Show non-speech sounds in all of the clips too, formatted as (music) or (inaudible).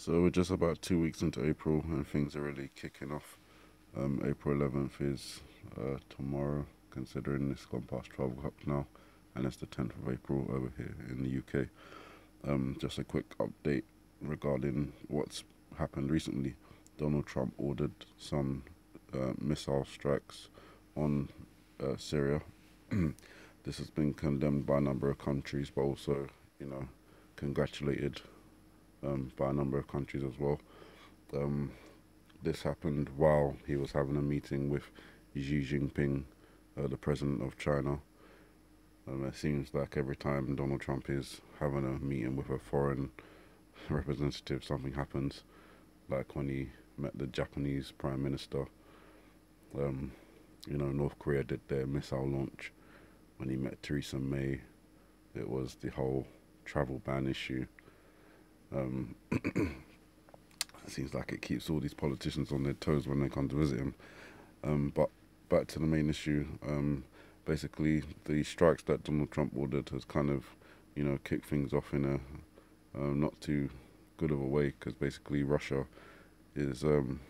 So we're just about two weeks into April and things are really kicking off. Um, April 11th is uh, tomorrow, considering it's gone past 12 o'clock now, and it's the 10th of April over here in the UK. Um, just a quick update regarding what's happened recently. Donald Trump ordered some uh, missile strikes on uh, Syria. (clears throat) this has been condemned by a number of countries, but also, you know, congratulated um, by a number of countries as well. Um, this happened while he was having a meeting with Xi Jinping, uh, the president of China. Um, it seems like every time Donald Trump is having a meeting with a foreign (laughs) representative, something happens. Like when he met the Japanese prime minister. Um, you know, North Korea did their missile launch. When he met Theresa May, it was the whole travel ban issue. Um, (clears throat) it seems like it keeps all these politicians on their toes when they come to visit him. Um, but back to the main issue. Um, basically, the strikes that Donald Trump ordered has kind of, you know, kicked things off in a uh, not too good of a way because basically Russia is, um,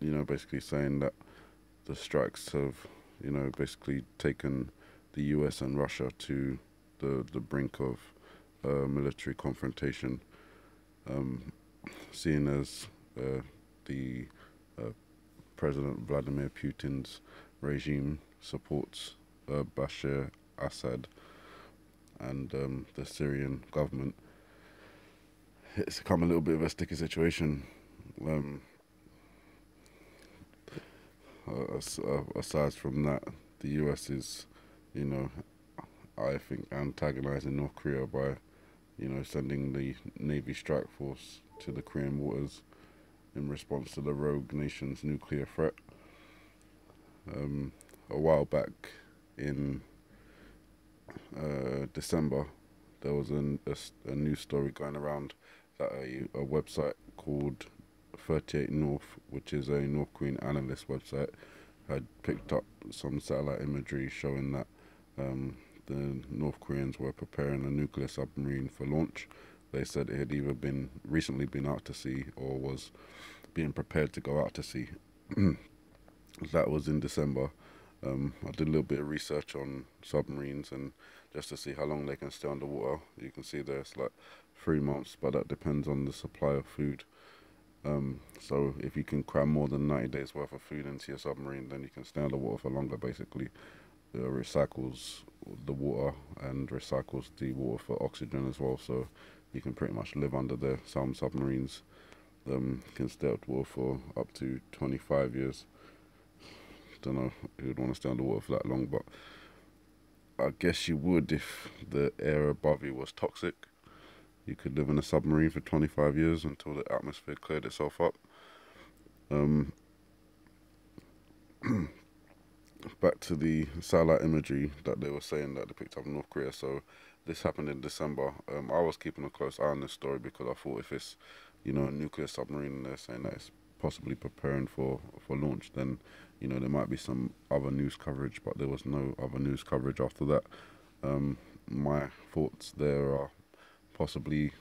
you know, basically saying that the strikes have, you know, basically taken the U.S. and Russia to the the brink of uh, military confrontation um, seeing as uh, the uh, President Vladimir Putin's regime supports uh, Bashar Assad and um, the Syrian government, it's become a little bit of a sticky situation. Um, aside from that, the US is, you know, I think antagonizing North Korea by you know, sending the Navy strike force to the Korean waters in response to the rogue nation's nuclear threat. Um, a while back in uh, December, there was an, a, a news story going around that a, a website called 38 North, which is a North Korean analyst website, had picked up some satellite imagery showing that um, the North Koreans were preparing a nuclear submarine for launch. They said it had either been recently been out to sea or was being prepared to go out to sea. (clears throat) that was in December. Um, I did a little bit of research on submarines and just to see how long they can stay underwater. You can see there's like three months, but that depends on the supply of food. Um, so if you can cram more than 90 days worth of food into your submarine, then you can stay underwater for longer, basically uh, recycles the water and recycles the water for oxygen as well. So you can pretty much live under there. Some submarines um, can stay underwater for up to 25 years. Don't know who would want to stay underwater for that long, but I guess you would if the air above you was toxic. You could live in a submarine for 25 years until the atmosphere cleared itself up. Um, (clears throat) back to the satellite imagery that they were saying that they picked up in North Korea. So this happened in December. Um, I was keeping a close eye on this story because I thought if it's, you know, a nuclear submarine they're saying that it's possibly preparing for, for launch, then, you know, there might be some other news coverage, but there was no other news coverage after that. Um, my thoughts there are possibly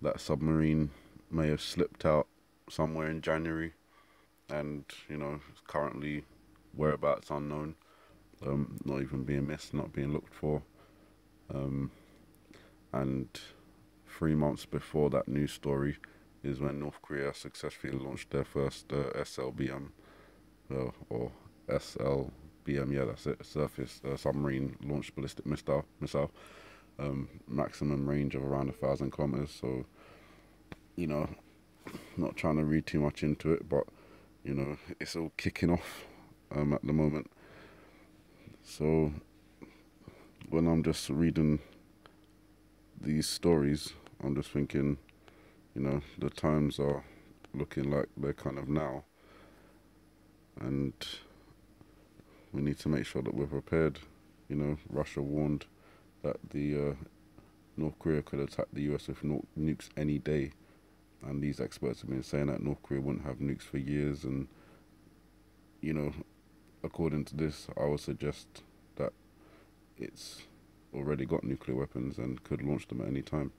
that submarine may have slipped out somewhere in January and, you know, currently whereabouts unknown, um, not even being missed, not being looked for. Um, and three months before that news story is when North Korea successfully launched their first uh, SLBM, uh, or SLBM, yeah, that's it, surface uh, submarine launched ballistic missile, missile um, maximum range of around a thousand kilometers. So, you know, not trying to read too much into it, but you know, it's all kicking off um, at the moment. So when I'm just reading these stories, I'm just thinking, you know, the times are looking like they're kind of now. And we need to make sure that we're prepared. You know, Russia warned that the uh, North Korea could attack the US with nu nukes any day. And these experts have been saying that North Korea wouldn't have nukes for years. And, you know, according to this, I would suggest that it's already got nuclear weapons and could launch them at any time.